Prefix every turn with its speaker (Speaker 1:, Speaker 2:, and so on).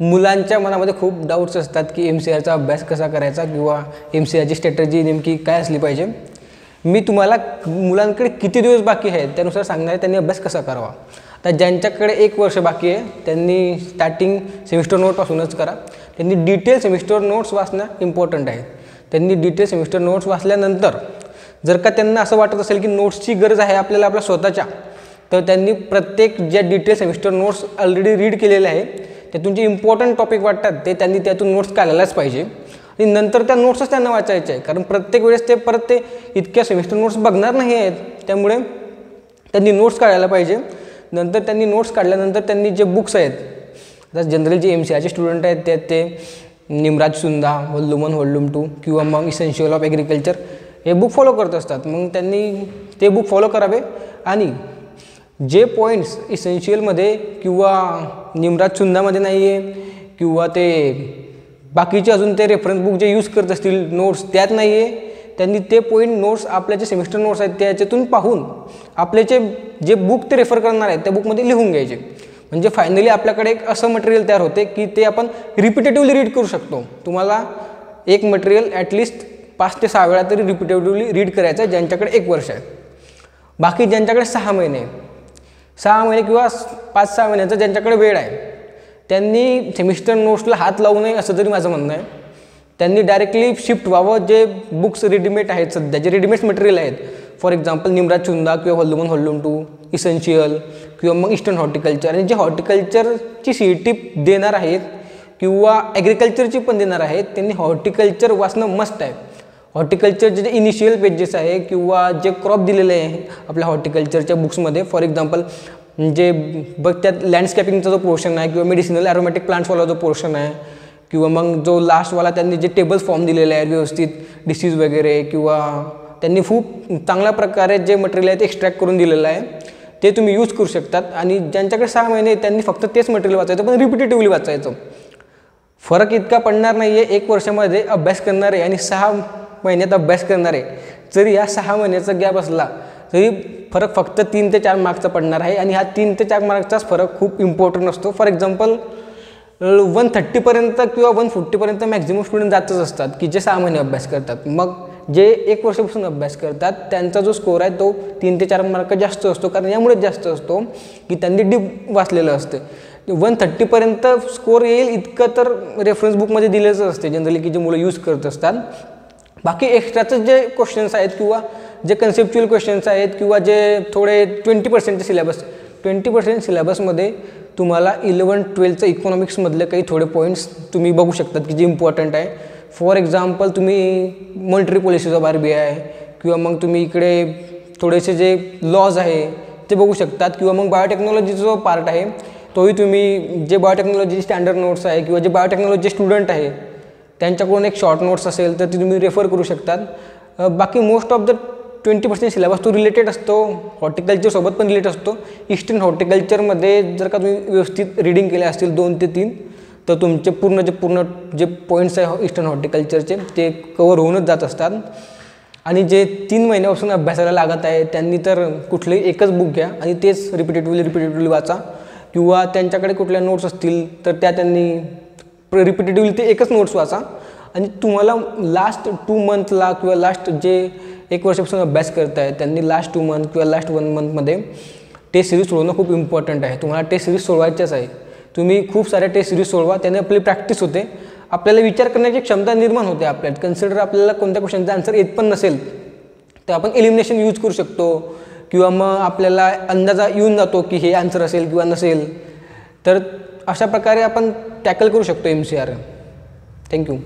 Speaker 1: मुलांच्या मनामध्ये खूप डाऊट्स असतात की एम सी आरचा अभ्यास कसा करायचा किंवा एम सी आरची स्ट्रॅटजी नेमकी काय असली पाहिजे. मी तुम्हाला मुलांकडे किती दिवस बाकी आहेत त्यानुसार सांगणार आहे त्यांनी अभ्यास कसा करावा. तर ज्यांच्याकडे एक वर्ष बाकी आहे त्यांनी स्टार्टिंग सेमिस्टर नोटपासूनच करा. त्यांनी डिटेल सेमिस्टर नोट्स वाचणं इम्पॉर्टंट आहे. त्यांनी डिटेल सेमिस्टर नोट्स वाचल्यानंतर जर का त्यांना असं वाटत असेल की नोट्सची गरज आहे आपल्याला आपल्या स्वतःच्या तर त्यांनी प्रत्येक ज्या detail semester notes already read केलेले आहे त्यातून जे इम्पॉर्टंट टॉपिक वाटतात ते त्यांनी त्यातून नोट्स काढायलाच पाहिजे. आणि नंतर त्या नोट्सच त्यांना वाचायचे आहे कारण प्रत्येक वेळेस ते परत ते इतक्या सेमिस्टर नोट्स बघणार नाही आहेत. त्यामुळे त्यांनी नोट्स काढायला पाहिजे. नंतर त्यांनी नोट्स काढल्यानंतर त्यांनी जे बुक्स आहेत आता जनरल जे एम सी आयचे स्टुडंट आहेत ते ते निमराज सुंदा वल्लूम वन वल्लूम टू किंवा मग इसेन्शियल ऑफ ॲग्रिकल्चर हे बुक फॉलो करत असतात. मग त्यांनी ते बुक फॉलो करावे. आणि जे पॉईंट्स इसेन्शियलमध्ये किंवा निमराज चुंदामध्ये नाही आहे किंवा ते बाकीचे अजून ते रेफरन्स बुक जे यूज करत असतील नोट्स त्यात नाही आहे त्यांनी ते पॉईंट नोट्स आपल्या जे सेमिस्टर नोट्स आहेत त्याच्यातून पाहून आपले जे जे बुक ते रेफर करणार आहेत त्या बुकमध्ये लिहून घ्यायचे. म्हणजे फायनली आपल्याकडे एक असं मटेरियल तयार होते की ते आपण रिपिटेटिव्हली रीड करू शकतो. तुम्हाला एक मटेरियल ॲटलिस्ट पाच ते सहा वेळा तरी रिपिटेटिव्हली रीड करायचं आहे ज्यांच्याकडे एक वर्ष आहे. बाकी ज्यांच्याकडे सहा महिने सहा महिने किंवा पाच सहा महिन्याचा ज्यांच्याकडे वेळ आहे त्यांनी सेमिस्टर नोट्सला हात लावू नये असं तरी माझं म्हणणं आहे. त्यांनी डायरेक्टली शिफ्ट व्हावं जे बुक्स रेडीमेड आहेत सध्या जे रेडीमेड मटेरियल आहेत. फॉर एक्झाम्पल निमराज चुंदा किंवा हल्लुमन हल्लुम टू इसेन्शियल किंवा मग इस्टर्न हॉर्टिकल्चर आणि जे हॉर्टिकल्चरची सी ई टी देणार आहेत किंवा ॲग्रिकल्चरची पण देणार आहेत त्यांनी हॉर्टिकल्चर वाचणं मस्त आहे. हॉर्टिकल्चरचे जे इनिशियल पेजेस आहे किंवा जे क्रॉप दिलेले आहे आपल्या हॉर्टिकल्चरच्या बुक्समध्ये फॉर एक्झाम्पल जे बघ त्यात लँडस्केपिंगचा जो पोर्शन आहे किंवा मेडिसिनल ॲरोमॅटिक प्लांट्सवाला जो पोर्शन आहे किंवा मग जो लास्टवाला त्यांनी जे टेबल्स फॉर्म दिलेले आहेत व्यवस्थित डिसीज वगैरे किंवा त्यांनी खूप चांगल्या प्रकारे जे मटेरियल आहे ते एक्स्ट्रॅक्ट करून दिलेलं आहे ते तुम्ही यूज करू शकतात. आणि ज्यांच्याकडे सहा महिने त्यांनी फक्त तेच मटेरियल वाचायचं पण रिपिटेटिव्हली वाचायचं. फरक इतका पडणार नाही आहे एक वर्षामध्ये अभ्यास करणारे आणि सहा महिन्यात अभ्यास करणार आहे. जरी या सहा महिन्याचा गॅप असला तरी फरक फक्त तीन ते चार मार्कचा पडणार आहे आणि हा तीन ते चार मार्कचाच फरक खूप इम्पॉर्टंट असतो. फॉर एक्झाम्पल वन थर्टीपर्यंत किंवा वन फोर्टीपर्यंत मॅक्झिमम स्टुडंट जातच असतात की जे सहा महिने अभ्यास करतात. मग जे एक वर्षापासून अभ्यास करतात त्यांचा जो स्कोर आहे तो तीन ते चार मार्क जास्त असतो. कारण यामुळेच जास्त असतो की त्यांनी डीप वाचलेलं असतं. वन थर्टीपर्यंत स्कोर येईल इतकं तर रेफरन्स बुकमध्ये दिलेलंच असते. जनरली की जे मुलं यूज करत असतात. बाकी एक्स्ट्राचं जे क्वेश्चन्स आहेत किंवा जे कन्सेप्च्युअल क्वेश्चन्स आहेत किंवा जे थोडे ट्वेंटी पर्सेंटचे सिलेबस ट्वेंटी पर्सेंट सिलेबसमध्ये तुम्हाला इलेवन ट्वेल्थचं इकॉनॉमिक्समधले काही थोडे पॉईंट्स तुम्ही बघू शकतात की जे इम्पॉर्टंट आहे. फॉर एक्झाम्पल तुम्ही monetary policies of R B I किंवा मग तुम्ही इकडे थोडेसे जे लॉज आहे ते बघू शकतात किंवा मग बायोटेक्नॉलॉजीचा जो पार्ट आहे तोही तुम्ही जे बायोटेक्नॉलॉजी स्टँडर्ड नोट्स आहे किंवा जे बायोटेक्नॉलॉजी स्टुडंट आहे त्यांच्याकडून एक शॉर्ट नोट्स असेल तर ती तुम्ही रेफर करू शकतात. बाकी most of the twenty percent syllabus तो रिलेटेड असतो. हॉर्टिकल्चरसोबत पण रिलेट असतो. इस्टर्न हॉर्टिकल्चरमध्ये जर का तुम्ही व्यवस्थित रिडिंग केले असतील दोन ते तीन तर तुमचे पूर्ण जे पूर्ण जे पॉईंट्स आहे इस्टर्न हॉर्टिकल्चरचे ते कवर होऊनच जात असतात. आणि जे तीन महिन्यापासून अभ्यासाला लागत आहे त्यांनी तर कुठलंही एकच बुक घ्या आणि तेच रिपिटेटिव्हली रिपिटेटिव्हली वाचा. किंवा त्यांच्याकडे कुठल्या नोट्स असतील तर त्या त्यांनी रिपिटेटिव्हली ते एकच नोट्स वाचा. आणि तुम्हाला लास्ट टू मंथला किंवा लास्ट जे एक वर्षापासून अभ्यास करताय त्यांनी लास्ट टू मंथ किंवा लास्ट वन मंथमध्ये टेस्ट सिरीज सोडवणं खूप इम्पॉर्टंट आहे. तुम्हाला टेस्ट सिरीज सोडवायच्याच आहे. तुम्ही खूप साऱ्या टेस्ट सिरीज सोडवा त्याने आपली प्रॅक्टिस होते. आपल्याला विचार करण्याची क्षमता निर्माण होते आपल्यात. कन्सिडर आपल्याला कोणत्या क्वेश्चनचा आन्सर येत पण नसेल तर आपण एलिमिनेशन यूज करू शकतो. किंवा मग आपल्याला अंदाजा येऊन जातो की हे आन्सर असेल किंवा नसेल. तर अशा प्रकारे आपण टॅकल करू शकतो एम सी आर थँक्यू